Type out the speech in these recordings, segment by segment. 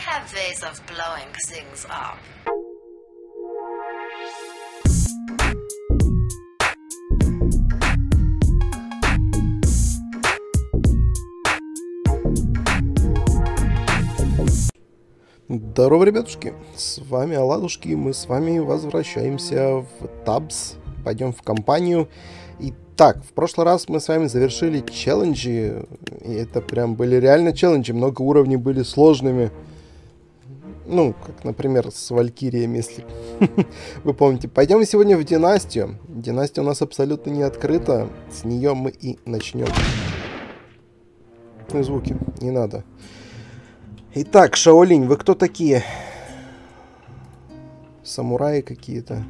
have ways of blowing things up. Здорово, ребятушки! С вами Оладушки, и мы с вами возвращаемся в Табс. Пойдем в компанию. Итак, в прошлый раз мы с вами завершили челленджи, и это прям были реально челленджи, много уровней были сложными. Ну, как, например, с Валькириями, если вы помните. Пойдем сегодня в Династию. Династия у нас абсолютно не открыта, с нее мы и начнем. Ну, звуки, не надо. Итак, Шаолинь, вы кто такие? Самураи какие-то.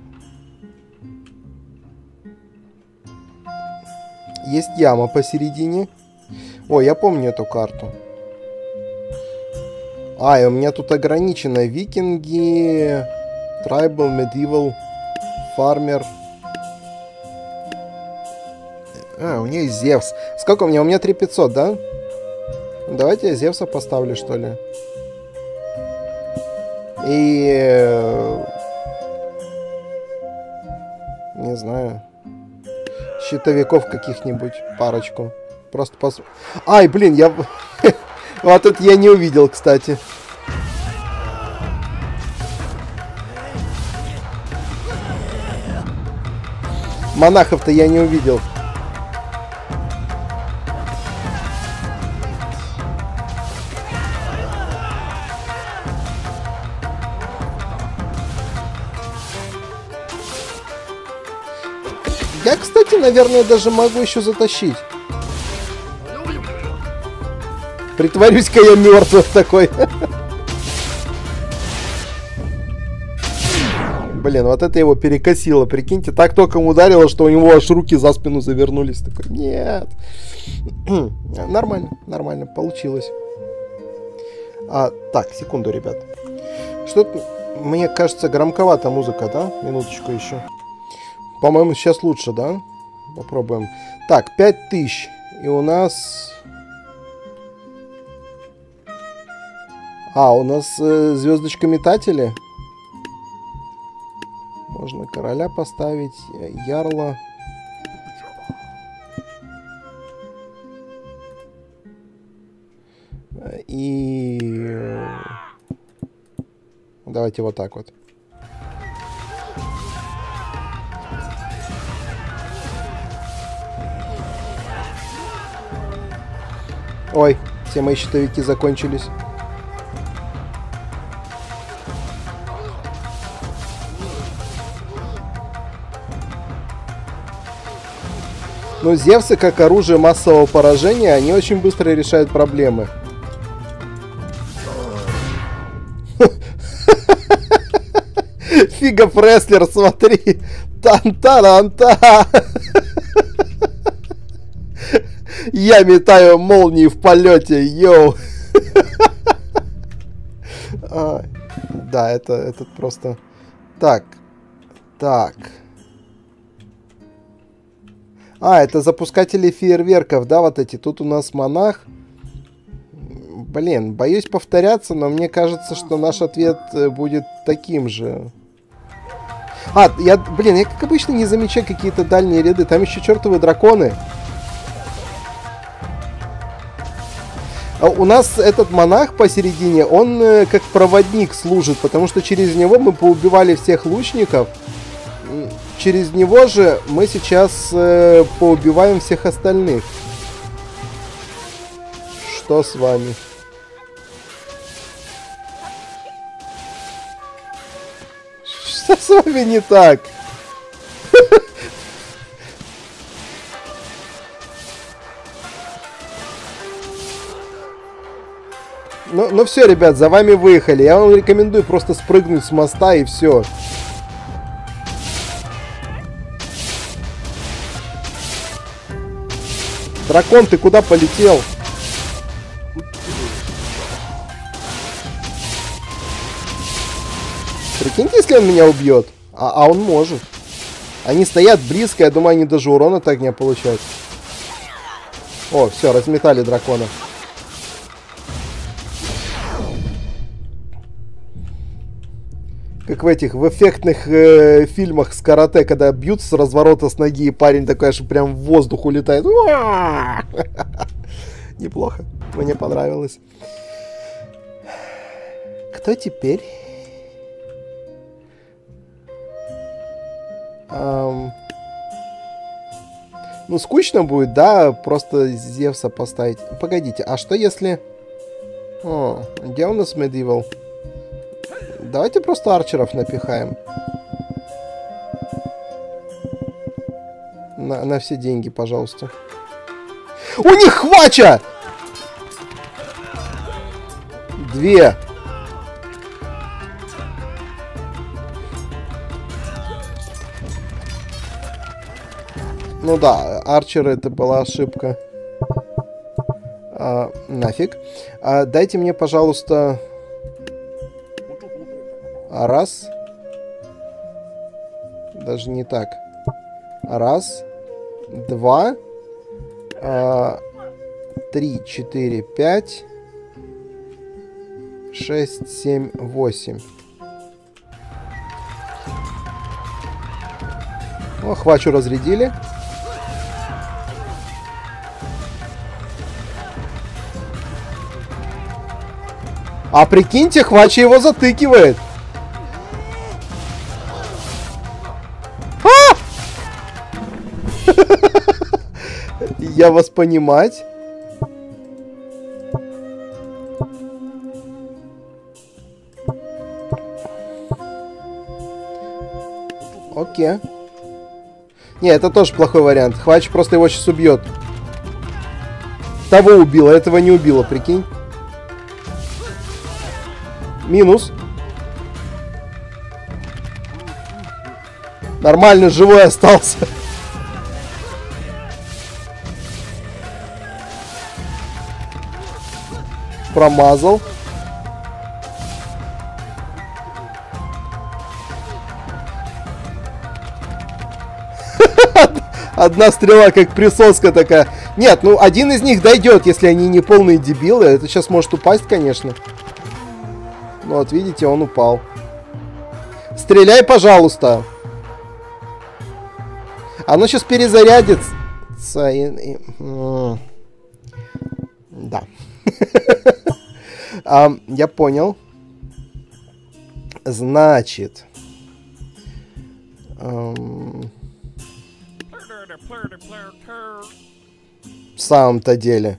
Есть яма посередине. О, я помню эту карту. А, и у меня тут ограничено. Викинги, Tribal, Medieval, Farmer. А, у меня есть Зевс. Сколько у меня? У меня 3500, да? Давайте я Зевса поставлю, что ли. И... э, Не знаю. Щитовиков каких-нибудь. Парочку. Просто пос... Ай, блин, я... Вот это я не увидел, кстати. Монахов-то я не увидел. Я, кстати, наверное, даже могу еще затащить. Притворюсь-ка я мертвых такой. Блин, вот это его перекосило, прикиньте. Так током ударило, что у него аж руки за спину завернулись. Такой, нет. нормально, нормально, получилось. А, так, секунду, ребят. Что-то, мне кажется, громковата музыка, да? Минуточку еще. По-моему, сейчас лучше, да? Попробуем. Так, 5000. И у нас... А, у нас э, звездочка метатели. Можно короля поставить, э, ярла. Э, И... э, Давайте вот так вот. Ой, все мои щитовики закончились. Но Зевсы, как оружие массового поражения, они очень быстро решают проблемы. Фига Преслер, смотри. Тан-таранта. Я метаю молнии в полете, йоу. А, Да, это, это просто... Так, так. А, это запускатели фейерверков, да, вот эти. Тут у нас монах. Блин, боюсь повторяться, но мне кажется, что наш ответ э, будет таким же. А, я, блин, я как обычно не замечаю какие-то дальние ряды. Там еще чертовы драконы. А У нас этот монах посередине, он э, как проводник служит, потому что через него мы поубивали всех лучников. Через него же мы сейчас э, поубиваем всех остальных. Что с вами? Что с вами не так? Ну, ну все, ребят, за вами выехали. Я вам рекомендую просто спрыгнуть с моста и все. Дракон, ты куда полетел? Прикиньте, если он меня убьет. А, а он может. Они стоят близко, я думаю, они даже урона так не получают. О, все, разметали дракона. Как в этих, в эффектных э, фильмах с карате, когда бьют с разворота с ноги, и парень такой аж прям в воздух улетает. Неплохо. Мне понравилось. Кто теперь? Ну, скучно будет, да, просто Зевса поставить. Погодите, а что если... О, где у нас Medieval? Давайте просто арчеров напихаем. На, на все деньги, пожалуйста. У них хвача! Две. Ну да, Арчер это была ошибка. А, нафиг. А, дайте мне, пожалуйста... Раз. Даже не так. Раз. Два. А, три, четыре, пять. Шесть, семь, восемь. О, хвачу разрядили. А прикиньте, Хвачи его затыкивает. Я вас понимать. Окей. Не, это тоже плохой вариант. Хвач просто его сейчас убьет. Того убило, этого не убило, прикинь. Минус. Нормально, живой остался. Промазал. Одна стрела, как присоска такая. Нет, ну один из них дойдет, если они не полные дебилы. Это сейчас может упасть, конечно. Ну вот, видите, он упал. Стреляй, пожалуйста. Оно сейчас перезарядится. И, да. а, я понял. Значит. Эм, в самом-то деле.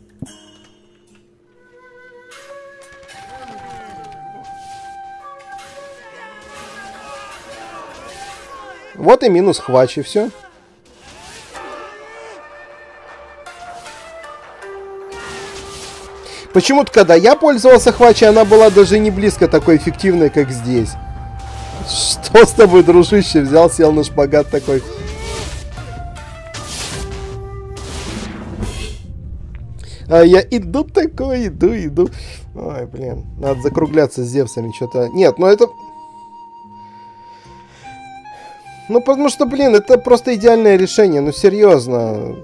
Вот и минус хвачи, все. Почему-то, когда я пользовался хвачи, она была даже не близко такой эффективной, как здесь. Что с тобой, дружище? Взял, сел на шпагат такой. А я иду такой, иду, иду. Ой, блин, надо закругляться с Зевсами, что-то... Нет, ну это... Ну, потому что, блин, это просто идеальное решение, ну, серьезно.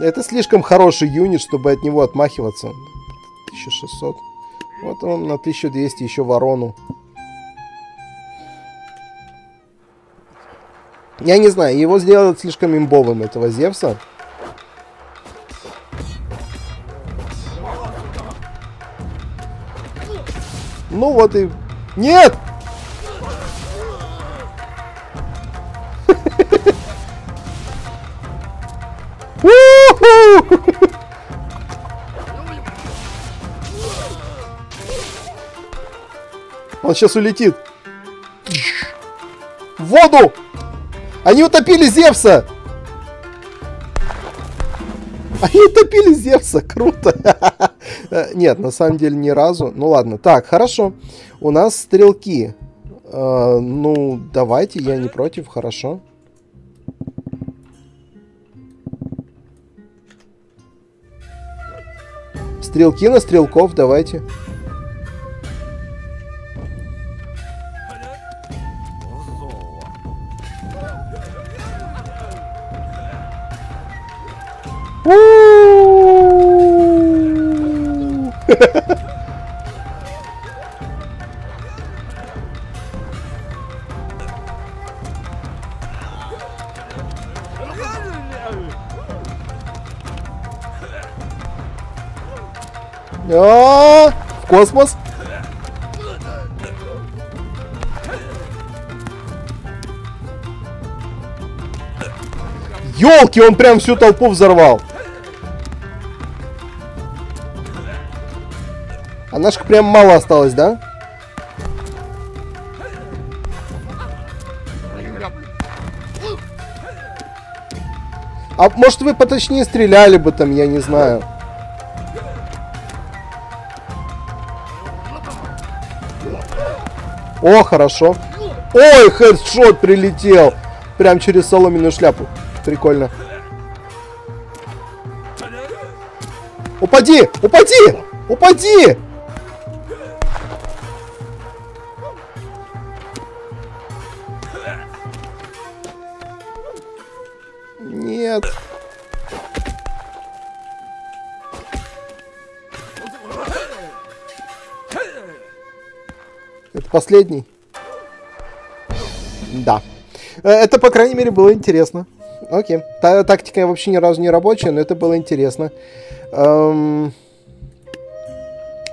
Это слишком хороший юнит, чтобы от него отмахиваться. 1600. Вот он на 1200 еще ворону. Я не знаю, его сделают слишком имбовым, этого Зевса. Ну вот и... Нет! Он сейчас улетит. В воду! Они утопили Зевса! Они утопили Зевса, круто. Нет, на самом деле ни разу. Ну ладно, так, хорошо. У нас стрелки. Э, ну, давайте, я не против, хорошо. Стрелки на стрелков, давайте. Космос. Елки, он прям всю толпу взорвал. А наших прям мало осталось, да? А может вы поточнее стреляли бы там, я не знаю. О, хорошо. Ой, хедшот прилетел. Прям через соломенную шляпу. Прикольно. Упади! Упади! Упади! Последний? Да. Э, это, по крайней мере, было интересно. Окей. Та тактика вообще ни разу не рабочая, но это было интересно. Эм...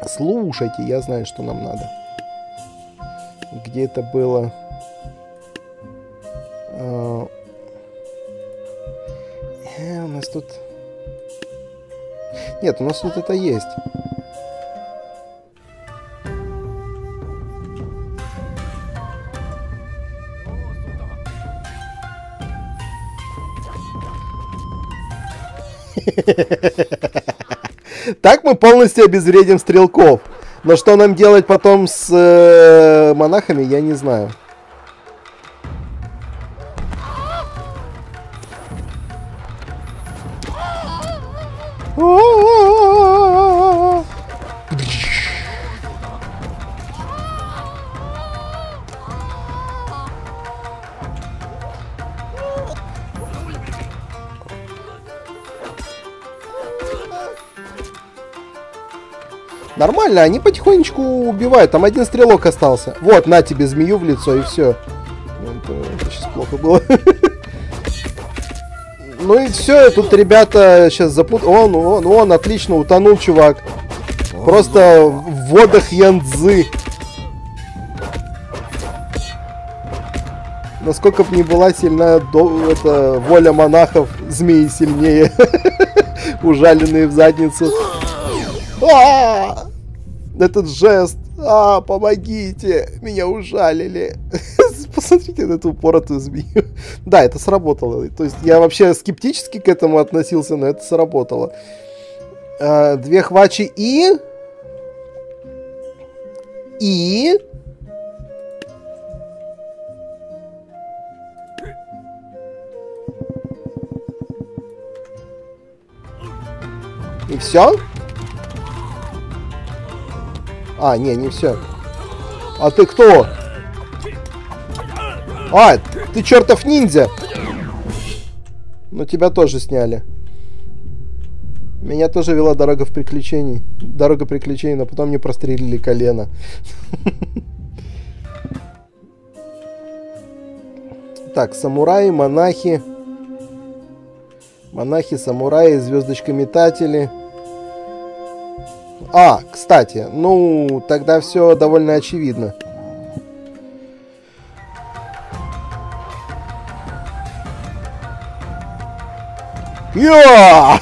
Слушайте, я знаю, что нам надо. Где это было? Э, э, у нас тут... Нет, у нас тут это есть. Так мы полностью обезвредим стрелков. Но что нам делать потом с э, монахами, я не знаю. Нормально, они потихонечку убивают. Там один стрелок остался. Вот, на тебе змею в лицо, и все. Это, это сейчас плохо было. Ну и все, тут ребята сейчас запут... Он, он, он, отлично, утонул, чувак. Просто в водах Янцзы. Насколько бы ни была сильна до, это, воля монахов, змеи сильнее. Ужаленные в задницу. А -а -а! Этот жест. А, помогите! Меня ужалили. Посмотрите на эту упоротую змею. да, это сработало. То есть я вообще скептически к этому относился, но это сработало. А, две хвачи и... И... И все? А, не, не все. А ты кто? А, ты чертов ниндзя. Но тебя тоже сняли. Меня тоже вела дорога в приключений. Дорога приключений, но потом мне прострелили колено. Так, самураи, монахи. Монахи, самураи, звездочка-метатели. А, кстати, ну, тогда все довольно очевидно. Я!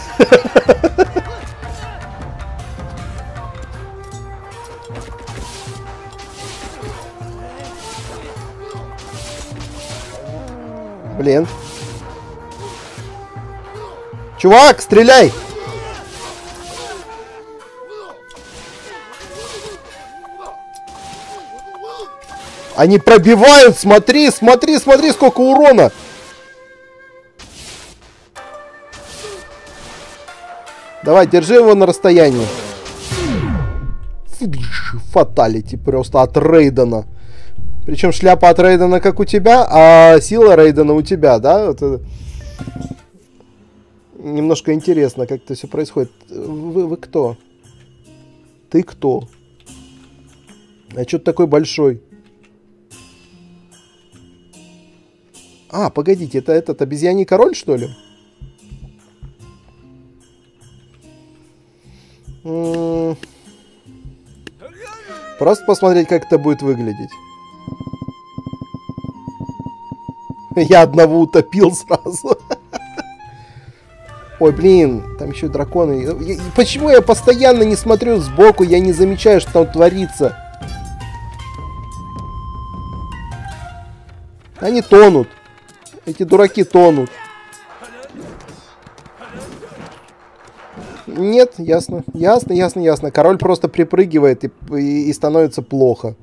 Блин. Чувак, стреляй! Они пробивают, смотри, смотри, смотри, сколько урона. Давай, держи его на расстоянии. Фаталити просто от Рейдена. Причем шляпа от Рейдена как у тебя, а сила Рейдена у тебя, да? Это... Немножко интересно, как это все происходит. Вы, вы кто? Ты кто? А что ты такой большой? А, погодите, это этот обезьяний король, что ли? Просто посмотреть, как это будет выглядеть. Я одного утопил сразу. Ой, блин, там еще драконы. Почему я постоянно не смотрю сбоку, я не замечаю, что там творится? Они тонут. Эти дураки тонут. Нет, ясно. Ясно, ясно, ясно. Король просто припрыгивает и, и, и становится плохо.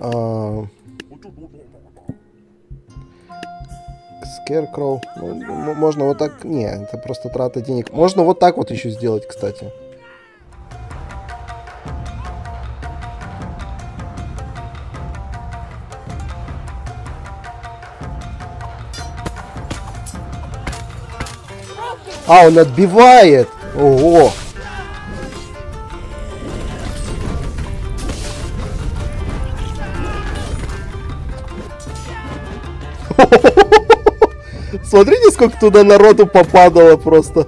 А... Scarecrow. Ну, можно вот так... Не, это просто трата денег. Можно вот так вот еще сделать, кстати. А, он отбивает! Ого! Смотрите, сколько туда народу попадало просто.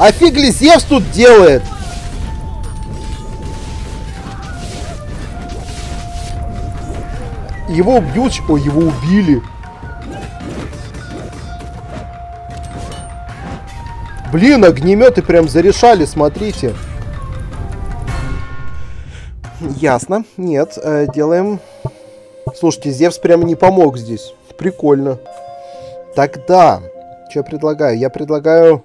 А фиг ли Зевс тут делает? Его убьют... Ой, его убили. Блин, огнеметы прям зарешали, смотрите. Ясно. Нет, э, делаем... Слушайте, Зевс прям не помог здесь. Прикольно. Тогда, что я предлагаю? Я предлагаю...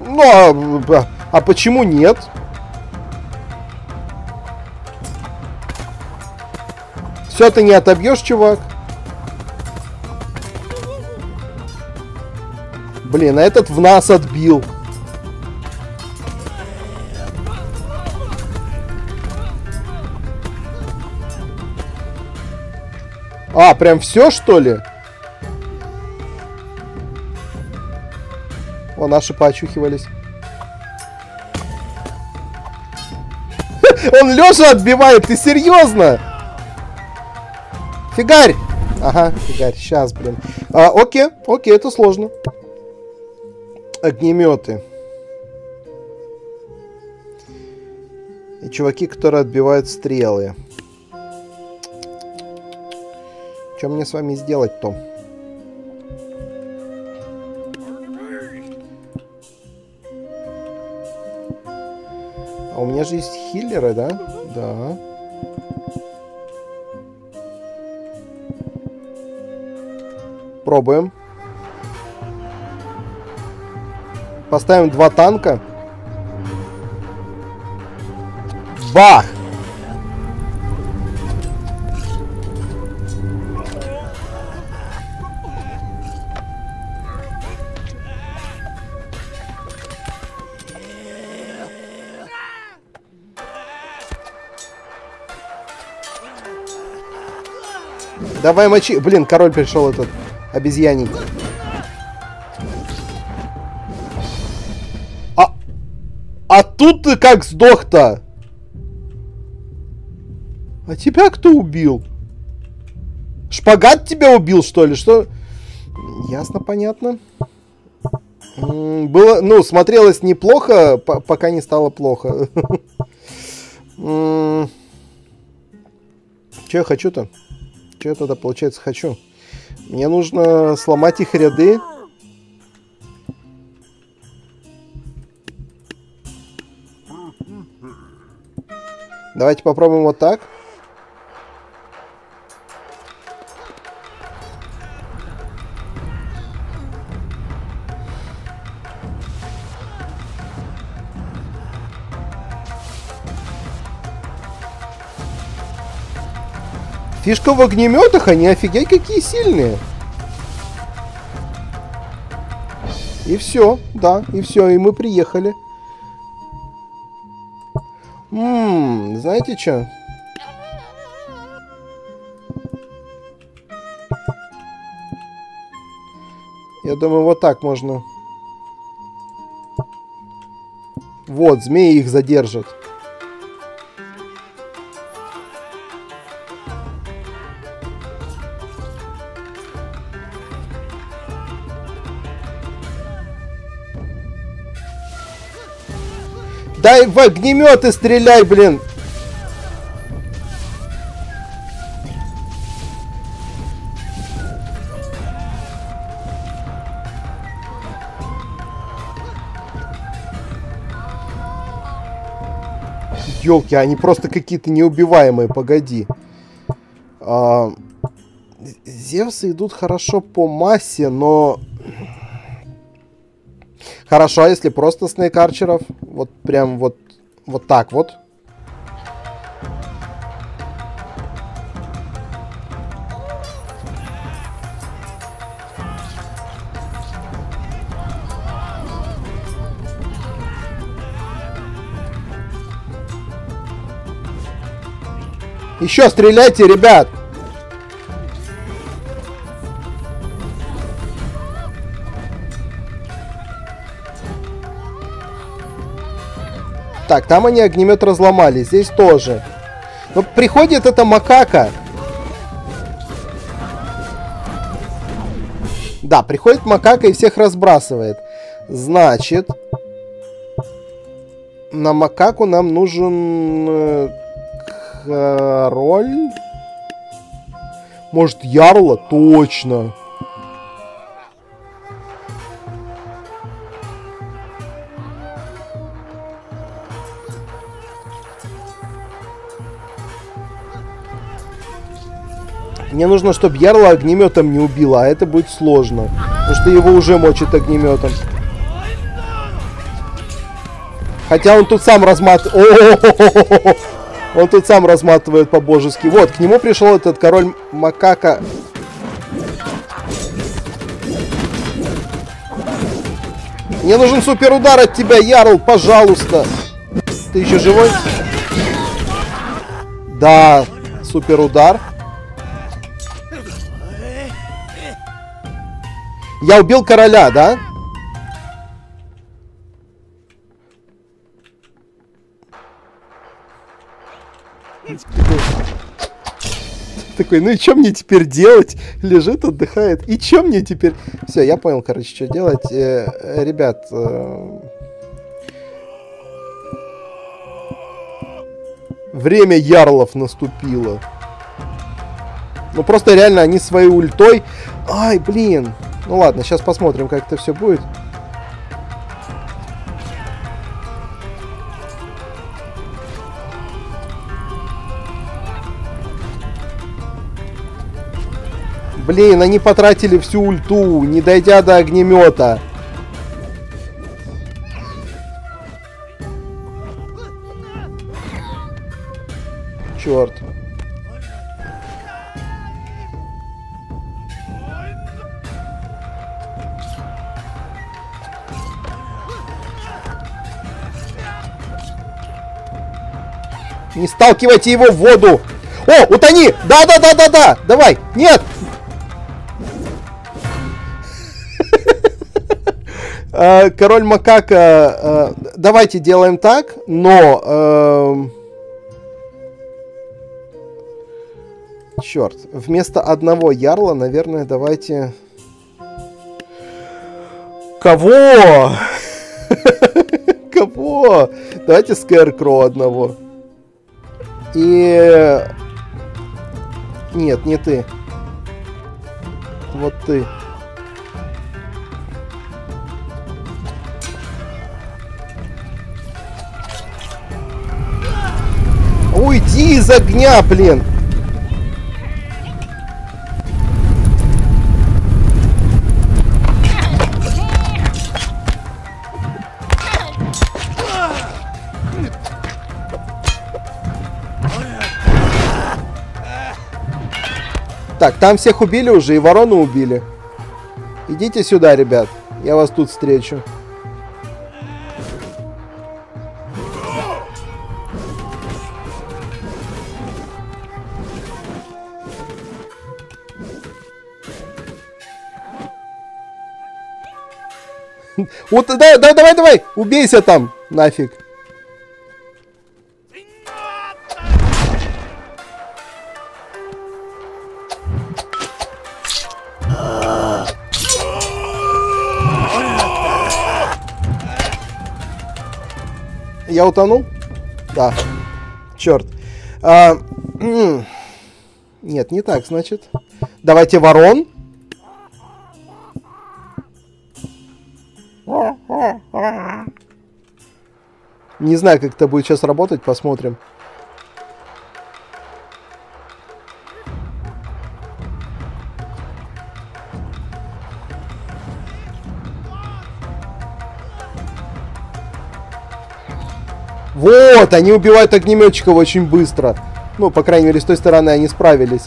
Ну, а, а почему нет? Все ты не отобьешь, чувак. Блин, а этот в нас отбил. А, прям все, что ли? О, наши поочухивались. Он Леша отбивает, ты серьезно? Фигарь! Ага, фигарь, сейчас, блин. А, окей, окей, это сложно огнеметы. И чуваки, которые отбивают стрелы. Что мне с вами сделать-то? А у меня же есть хиллеры, да? Да. Пробуем. Поставим два танка. Бах! Давай мочи. Блин, король пришел этот обезьяний. тут ты как сдох-то? А тебя кто убил? Шпагат тебя убил, что ли? Что? Ясно, понятно. Было, ну, смотрелось неплохо, пока не стало плохо. Че я хочу-то? Че я тогда, получается, хочу? Мне нужно сломать их ряды. Давайте попробуем вот так. Фишка в огнеметах, они офигеть какие сильные. И все, да, и все, и мы приехали. Ммм, знаете что? Я думаю, вот так можно. Вот, змеи их задержат. Дай в огнеметы стреляй, блин! Елки, они просто какие-то неубиваемые, погоди. А, Зевсы идут хорошо по массе, но... Хорошо, если просто снейк арчеров? Вот прям вот, вот так вот. Еще стреляйте, ребят! Так, там они огнемет разломали, здесь тоже. Но приходит эта макака. Да, приходит макака и всех разбрасывает. Значит, на макаку нам нужен э, король. Может, ярла? Точно. Мне нужно, чтобы Ярла огнеметом не убила, а это будет сложно. Потому что его уже мочит огнеметом. Хотя он тут сам разматывает... Он тут сам разматывает по-божески. Вот, к нему пришел этот король Макака. Мне нужен суперудар от тебя, Ярл, пожалуйста. Ты еще живой? Да, суперудар. Я убил короля, да? Такой, ну и что мне теперь делать? Лежит, отдыхает. И что мне теперь? Все, я понял, короче, что делать. Э, ребят, э, время ярлов наступило. Ну просто реально они своей ультой... Ай, блин. Ну ладно, сейчас посмотрим, как это все будет. Блин, они потратили всю ульту, не дойдя до огнемета. Не сталкивайте его в воду! О, утони! Да-да-да-да-да! Давай! Нет! А, король Макака, а, давайте делаем так, но... Эм, черт, вместо одного ярла, наверное, давайте... Кого? Кого? Давайте Скэркро одного. И... Нет, не ты. Вот ты. Уйди из огня, блин! Так, там всех убили уже, и ворону убили. Идите сюда, ребят. Я вас тут встречу. Вот, да, да, давай, давай, убейся там, нафиг. Я утонул? Да. Черт. А, нет, не так, значит. Давайте ворон. Не знаю, как это будет сейчас работать, посмотрим. Вот, они убивают огнеметчиков очень быстро. Ну, по крайней мере, с той стороны они справились.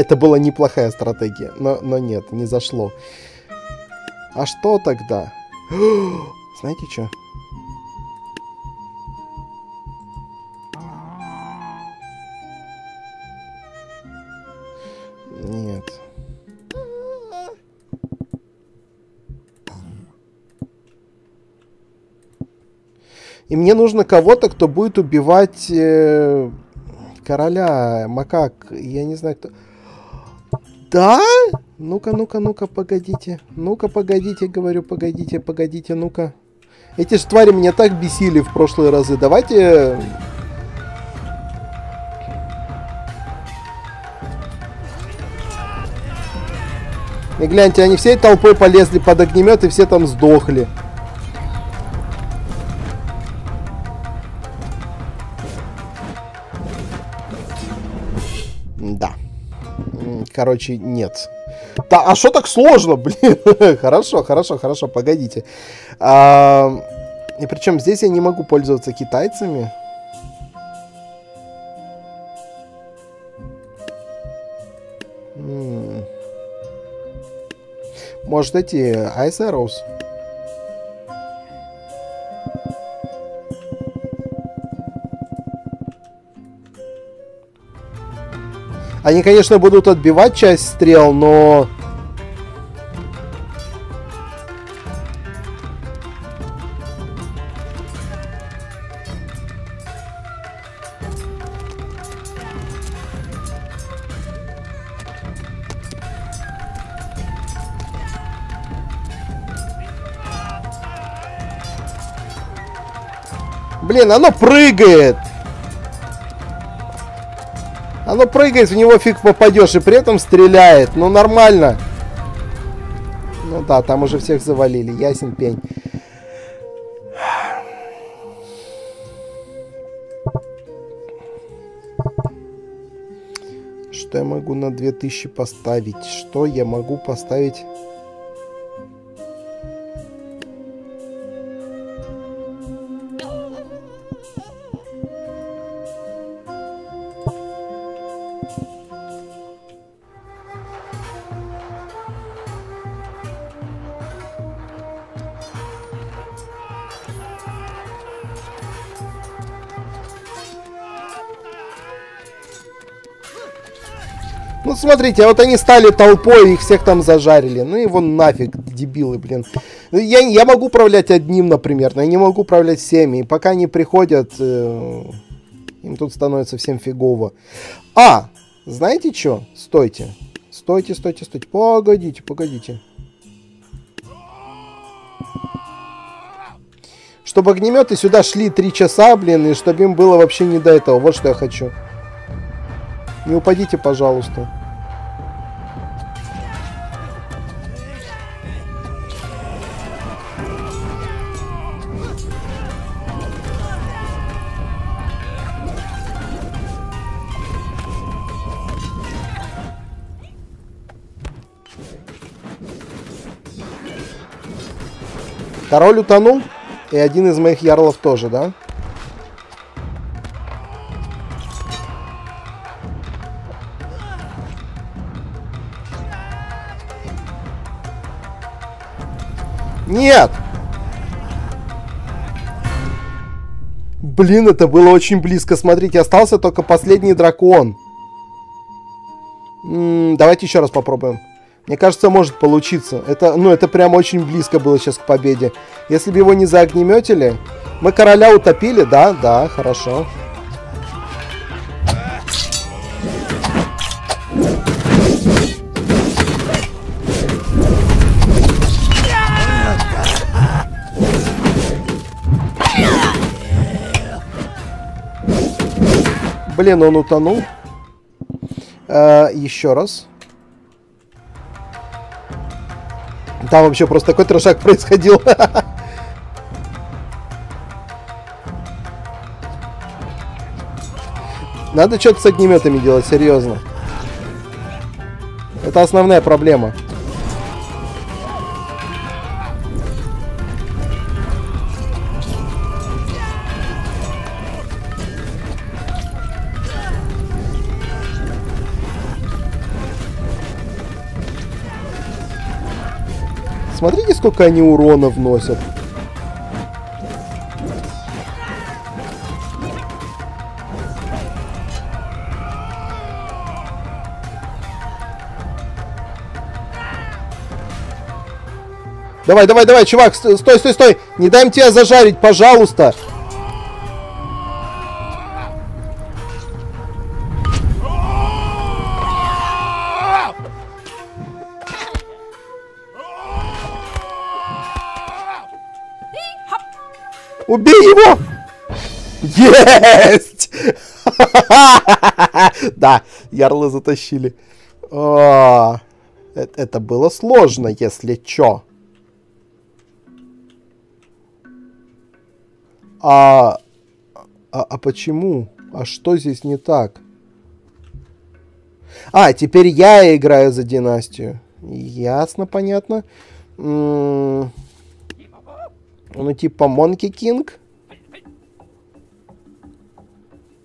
Это была неплохая стратегия, но, но нет, не зашло. А что тогда? Знаете что? Нет. И мне нужно кого-то, кто будет убивать э, короля макак. Я не знаю, кто... Да? Ну-ка, ну-ка, ну-ка, погодите. Ну-ка, погодите, говорю, погодите, погодите, ну-ка. Эти же твари меня так бесили в прошлые разы. Давайте... И гляньте, они всей толпой полезли под огнемет и все там сдохли. Короче, нет. Да, а что так сложно, блин? хорошо, хорошо, хорошо, погодите. А, и причем здесь я не могу пользоваться китайцами. Может, эти Ice Arrows? Они, конечно, будут отбивать часть стрел, но... Блин, оно прыгает! Оно прыгает, в него фиг попадешь, и при этом стреляет. Ну, нормально. Ну да, там уже всех завалили, ясен пень. Что я могу на 2000 поставить? Что я могу поставить? Ну, смотрите, вот они стали толпой, их всех там зажарили. Ну, его нафиг, дебилы, блин. Я, я могу управлять одним, например, но я не могу управлять всеми. И пока они приходят, э, им тут становится всем фигово. А, знаете что? Стойте. Стойте, стойте, стойте. Погодите, погодите. Чтобы огнеметы сюда шли три часа, блин, и чтобы им было вообще не до этого. Вот что я хочу. Не упадите, пожалуйста. Король утонул, и один из моих ярлов тоже, да? Нет! Блин, это было очень близко. Смотрите, остался только последний дракон. М -м, давайте еще раз попробуем. Мне кажется, может получиться. Это, ну, это прям очень близко было сейчас к победе. Если бы его не заогнеметили... Мы короля утопили, да, да, хорошо. Блин, он утонул. Э, еще раз. Там вообще просто такой трешак происходил. Надо что-то с огнеметами делать, серьезно. Это основная проблема. Смотрите, сколько они урона вносят. Давай, давай, давай, чувак, стой, стой, стой. Не дай тебя зажарить, пожалуйста. Убей его! Есть! Да, ярлы затащили. Э, это было сложно, если чё. А, а, а почему? А что здесь не так? А, теперь я играю за династию. Ясно, понятно. М -м ну, типа Монки Кинг.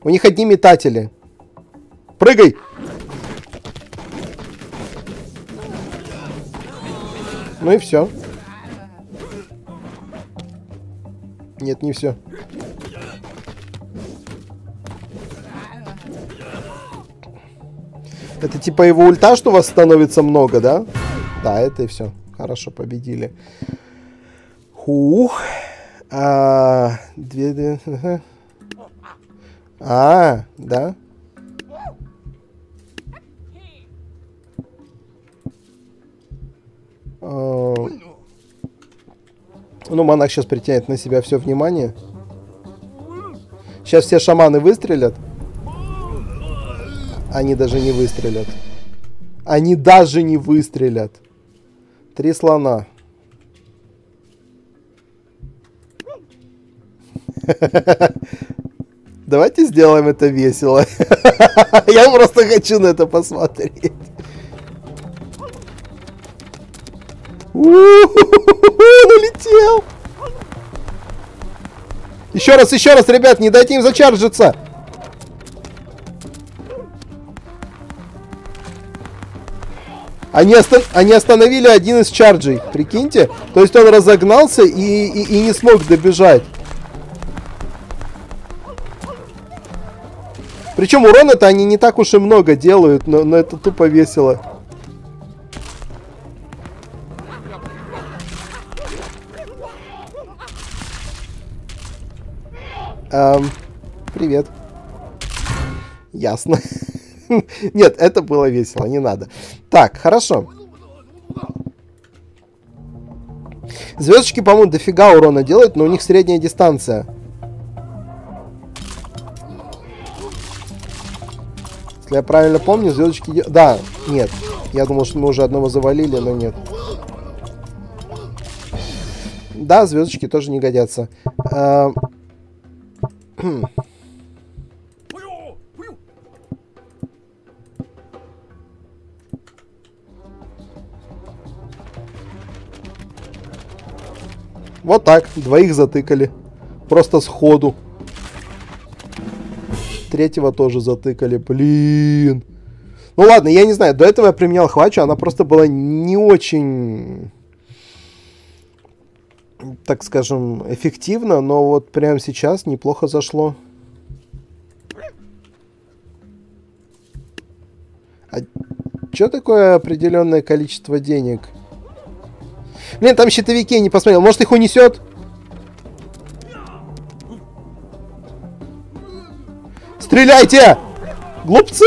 У них одни метатели. Прыгай! Ну и все. Нет, не все. Это типа его ульта, что вас становится много, да? Да, это и все. Хорошо, победили. Хух. А, две, две. А, да. Ну, монах сейчас притянет на себя все внимание. Сейчас все шаманы выстрелят. Они даже не выстрелят. Они даже не выстрелят. Три слона. Давайте сделаем это весело. Я просто хочу на это посмотреть. Улетел. Еще раз, еще раз, ребят, не дайте им зачаржиться. Они, оста они остановили один из чарджей, прикиньте. То есть он разогнался и, и, и не смог добежать. Причем урона-то они не так уж и много делают, но, но это тупо весело. Эм, привет. Ясно. Нет, это было весело, не надо. Так, хорошо. Звездочки, по-моему, дофига урона делают, но у них средняя дистанция. Если я правильно помню, звездочки... Да, нет. Я думал, что мы уже одного завалили, но нет. Да, звездочки тоже не годятся. А... Вот так, двоих затыкали. Просто сходу. Третьего тоже затыкали. Блин. Ну ладно, я не знаю, до этого я применял хвачу, она просто была не очень... так скажем, эффективно, но вот прямо сейчас неплохо зашло. А что такое определенное количество денег? Блин, там щитовики не посмотрел. Может, их унесет? Стреляйте! Глупцы!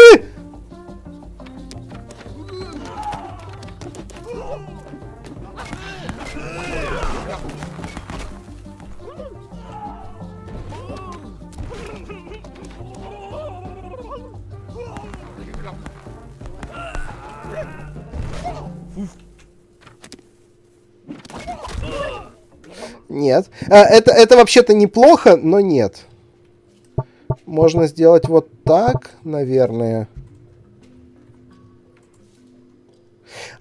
Нет. А, это, это вообще-то неплохо, но нет. Можно сделать вот так, наверное.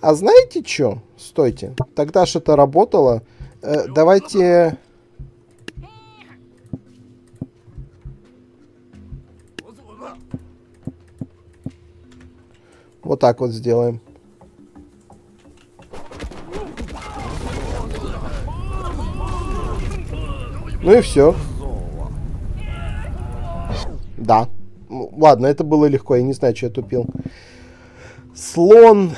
А знаете что? Стойте. Тогда же это работало. Э, давайте... Вот так вот сделаем. Ну и все. Да. Ну, ладно, это было легко. Я не знаю, что я тупил. Слон.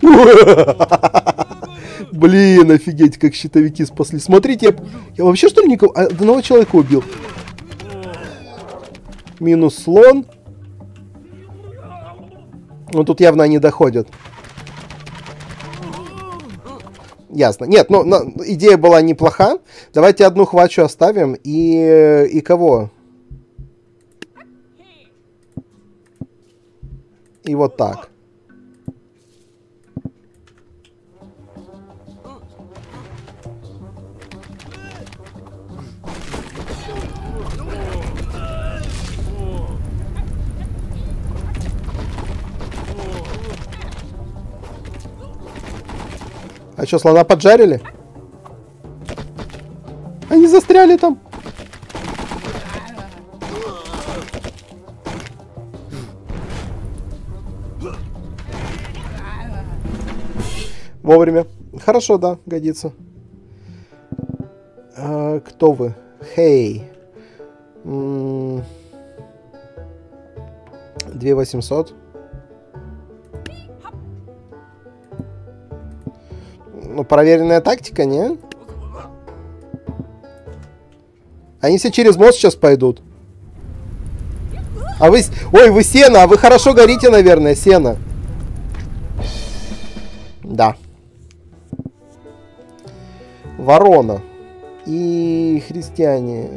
Блин, офигеть, как щитовики спасли. Смотрите, я, я вообще что ли никого... Одного человека убил. Минус слон. Ну, тут явно они доходят. Ясно. Нет, ну, ну, идея была неплоха. Давайте одну хвачу оставим. И, и кого? И вот так. А что, слона поджарили? Они застряли там. Вовремя. Хорошо, да, годится. А, кто вы? Хей. Две восемьсот. Ну, проверенная тактика, не? Они все через мост сейчас пойдут. А вы... Ой, вы сено, а вы хорошо горите, наверное, сено. Да. Ворона. И христиане.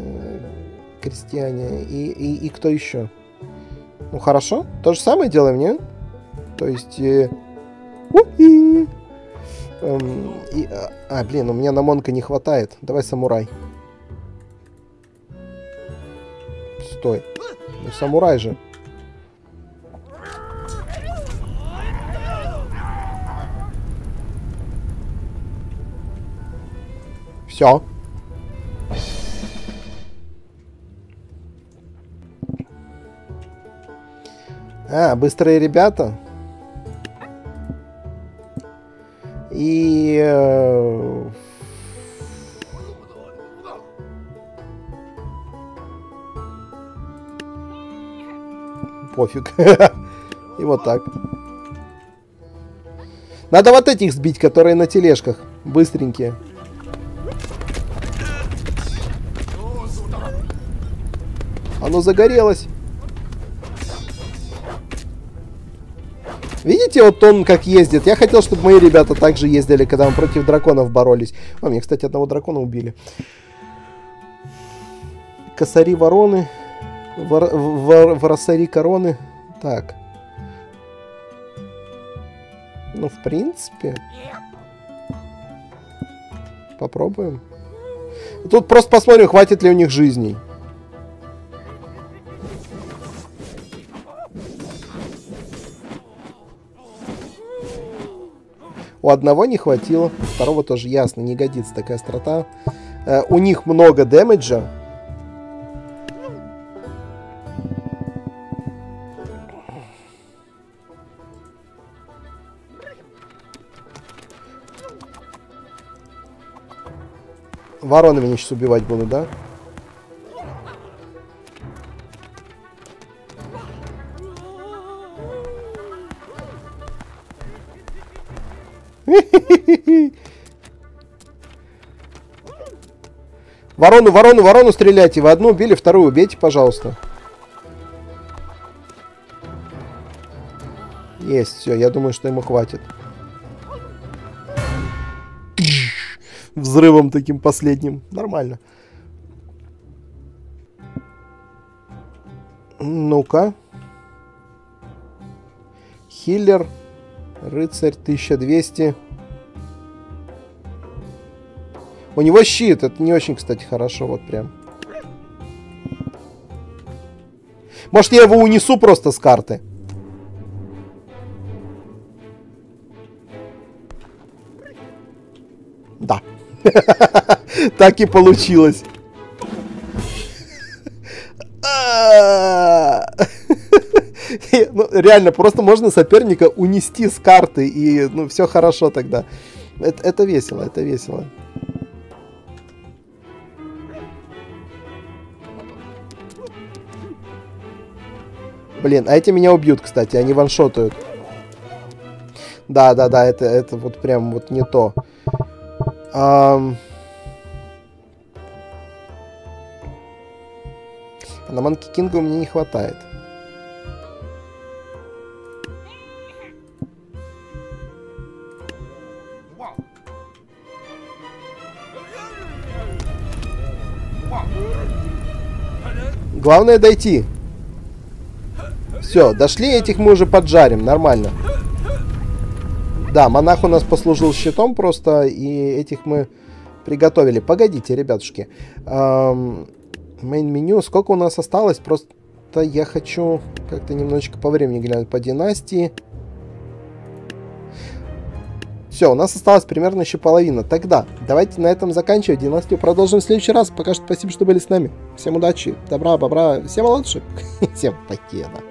Крестьяне. И, и, и кто еще? Ну, хорошо. То же самое делаем, не? То есть... Э... Эм, и, а, а, блин, у меня на Монка не хватает. Давай самурай. Стой. Ну, самурай же. Все. А, быстрые ребята. И... Э, пофиг. И вот так. Надо вот этих сбить, которые на тележках. Быстренькие. Оно загорелось. Видите, вот он как ездит. Я хотел, чтобы мои ребята также ездили, когда мы против драконов боролись. О, мне, кстати, одного дракона убили. Косари вороны. Вор, вор, воросари короны. Так. Ну, в принципе. Попробуем. Тут просто посмотрим, хватит ли у них жизней. У одного не хватило, у второго тоже ясно, не годится такая острота. Э, у них много дэмэджа. Вороны меня сейчас убивать будут, да? Да. Ворону, ворону, ворону стреляйте. Вы одну убили, вторую убейте, пожалуйста. Есть, все, я думаю, что ему хватит. Взрывом таким последним. Нормально. Ну-ка. Хиллер. Рыцарь 1200. У него щит. Это не очень, кстати, хорошо. Вот прям. Может, я его унесу просто с карты? Да. Так и получилось. ну, реально, просто можно соперника унести с карты, и ну, все хорошо тогда. Это, это весело, это весело. Блин, а эти меня убьют, кстати, они ваншотают. Да, да, да, это, это вот прям вот не то. Um... На Манки Кинга у меня не хватает. Главное дойти. Все, дошли, этих мы уже поджарим, нормально. Да, монах у нас послужил щитом просто, и этих мы приготовили. Погодите, ребятушки. Мейн-меню, сколько у нас осталось? Просто я хочу как-то немножечко по времени глянуть по династии. Все, у нас осталось примерно еще половина. Тогда давайте на этом заканчивать. Династию продолжим в следующий раз. Пока что спасибо, что были с нами. Всем удачи, добра, бобра, всем лучше. Всем покеда.